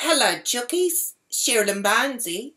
Hello, Chookies. Cherylyn Barnesy.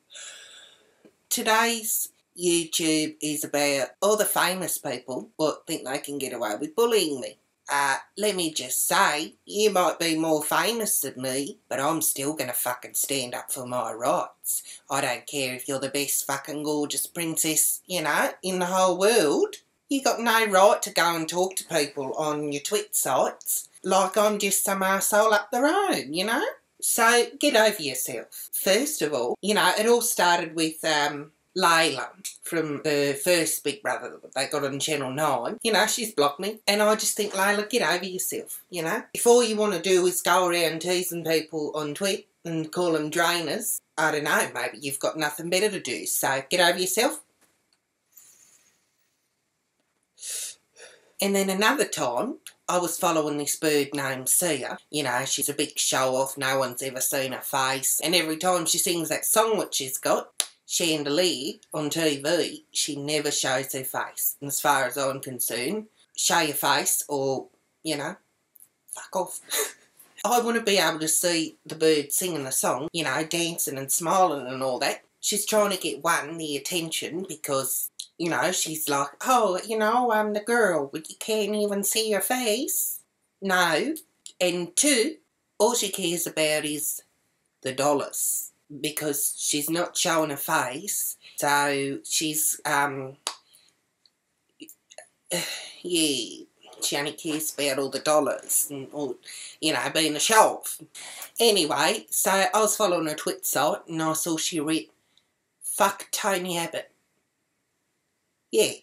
Today's YouTube is about all the famous people what think they can get away with bullying me. Uh, let me just say, you might be more famous than me, but I'm still gonna fucking stand up for my rights. I don't care if you're the best fucking gorgeous princess, you know, in the whole world. You got no right to go and talk to people on your twit sites like I'm just some arsehole up the road, you know? So get over yourself. First of all, you know, it all started with um, Layla from the first Big Brother that they got on Channel 9. You know, she's blocked me. And I just think, Layla, get over yourself, you know? If all you want to do is go around teasing people on Twitter and call them drainers, I don't know, maybe you've got nothing better to do. So get over yourself. And then another time, I was following this bird named Sia. You know, she's a big show off, no one's ever seen her face. And every time she sings that song which she's got, Chandelier, on TV, she never shows her face. And as far as I'm concerned, show your face or, you know, fuck off. I want to be able to see the bird singing the song, you know, dancing and smiling and all that. She's trying to get one, the attention, because, you know, she's like, oh, you know, I'm the girl, but you can't even see your face. No. And two, all she cares about is the dollars because she's not showing her face. So she's, um, yeah, she only cares about all the dollars and all, you know, being a show off. Anyway, so I was following her Twitter site and I saw she read, fuck Tony Abbott. Yeah.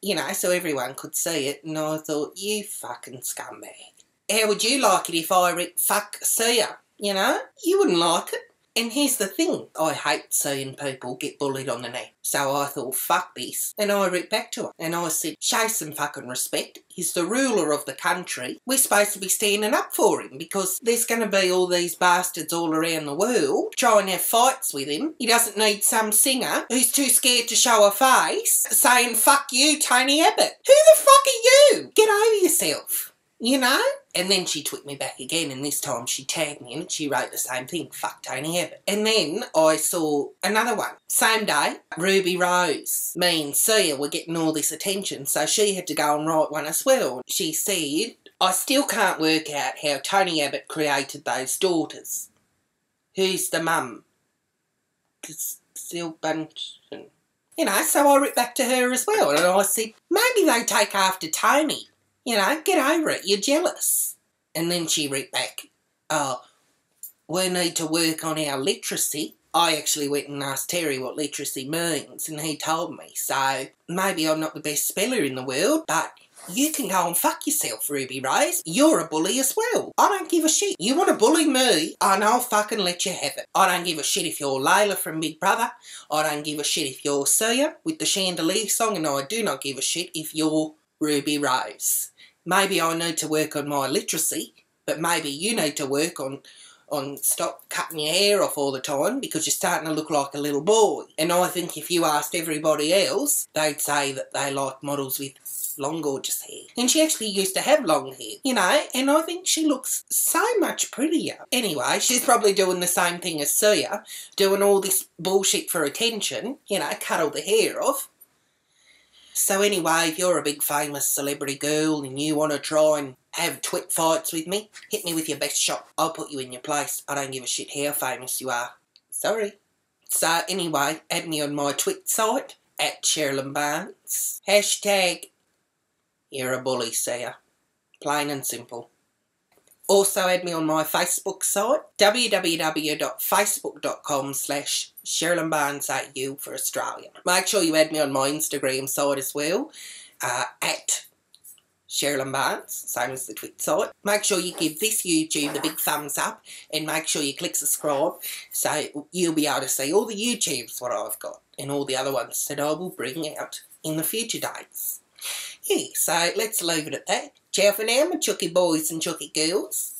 You know, so everyone could see it and I thought, you fucking scumbag. How would you like it if I read fuck Sia? You know? You wouldn't like it. And here's the thing, I hate seeing people get bullied on the net. So I thought, fuck this. And I wrote back to her and I said, show some fucking respect. He's the ruler of the country. We're supposed to be standing up for him because there's going to be all these bastards all around the world trying to have fights with him. He doesn't need some singer who's too scared to show a face saying, fuck you, Tony Abbott. Who the fuck are you? Get over yourself you know? And then she tweeted me back again, and this time she tagged me and she wrote the same thing, fuck Tony Abbott. And then I saw another one. Same day, Ruby Rose, me and Sia were getting all this attention, so she had to go and write one as well. She said, I still can't work out how Tony Abbott created those daughters. Who's the mum? Still bunch. You know, so I wrote back to her as well, and I said, maybe they take after Tony. You know, get over it. You're jealous. And then she wrote back, oh, we need to work on our literacy. I actually went and asked Terry what literacy means, and he told me. So maybe I'm not the best speller in the world, but you can go and fuck yourself, Ruby Rose. You're a bully as well. I don't give a shit. You want to bully me, and I'll fucking let you have it. I don't give a shit if you're Layla from Big Brother. I don't give a shit if you're Sia with the Chandelier song, and I do not give a shit if you're Ruby Rose maybe I need to work on my literacy, but maybe you need to work on on stop cutting your hair off all the time because you're starting to look like a little boy. And I think if you asked everybody else, they'd say that they like models with long gorgeous hair. And she actually used to have long hair, you know, and I think she looks so much prettier. Anyway, she's probably doing the same thing as Sia, doing all this bullshit for attention, you know, cut all the hair off. So anyway, if you're a big famous celebrity girl and you want to try and have twit fights with me, hit me with your best shot. I'll put you in your place. I don't give a shit how famous you are. Sorry. So anyway, add me on my twit site at Cherylyn Barnes. Hashtag you're a bully, Sia. Plain and simple. Also add me on my Facebook site, www.facebook.com slash Cherylyn Barnes AU for Australia. Make sure you add me on my Instagram site as well, uh, at Cherylyn Barnes, same as the Twit site. Make sure you give this YouTube the big thumbs up and make sure you click subscribe so you'll be able to see all the YouTubes what I've got and all the other ones that I will bring out in the future dates. Yeah, so let's leave it at that. Ciao for now, my chucky boys and chucky girls.